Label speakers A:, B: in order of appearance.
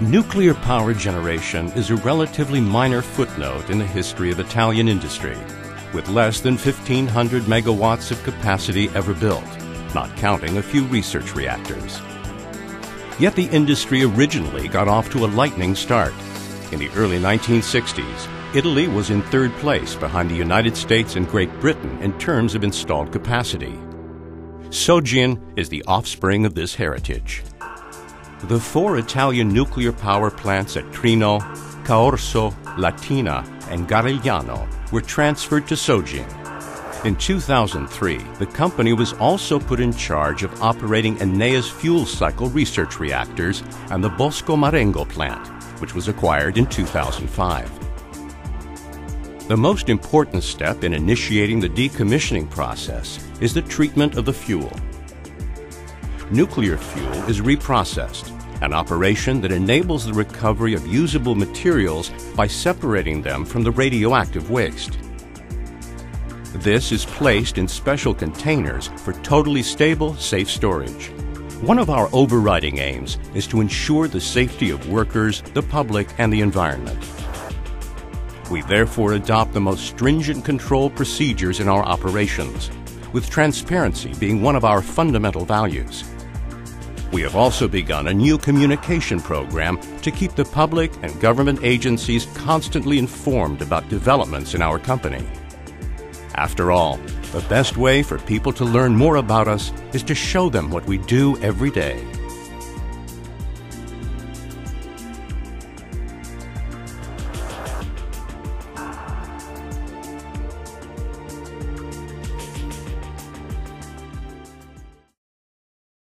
A: Nuclear power generation is a relatively minor footnote in the history of Italian industry, with less than 1,500 megawatts of capacity ever built, not counting a few research reactors. Yet the industry originally got off to a lightning start. In the early 1960s, Italy was in third place behind the United States and Great Britain in terms of installed capacity. Sogin is the offspring of this heritage. The four Italian nuclear power plants at Trino, Caorso, Latina, and Garigliano were transferred to Sogin. In 2003, the company was also put in charge of operating Enea's fuel cycle research reactors and the Bosco Marengo plant, which was acquired in 2005. The most important step in initiating the decommissioning process is the treatment of the fuel nuclear fuel is reprocessed, an operation that enables the recovery of usable materials by separating them from the radioactive waste. This is placed in special containers for totally stable, safe storage. One of our overriding aims is to ensure the safety of workers, the public, and the environment. We therefore adopt the most stringent control procedures in our operations, with transparency being one of our fundamental values. We have also begun a new communication program to keep the public and government agencies constantly informed about developments in our company. After all, the best way for people to learn more about us is to show them what we do every day.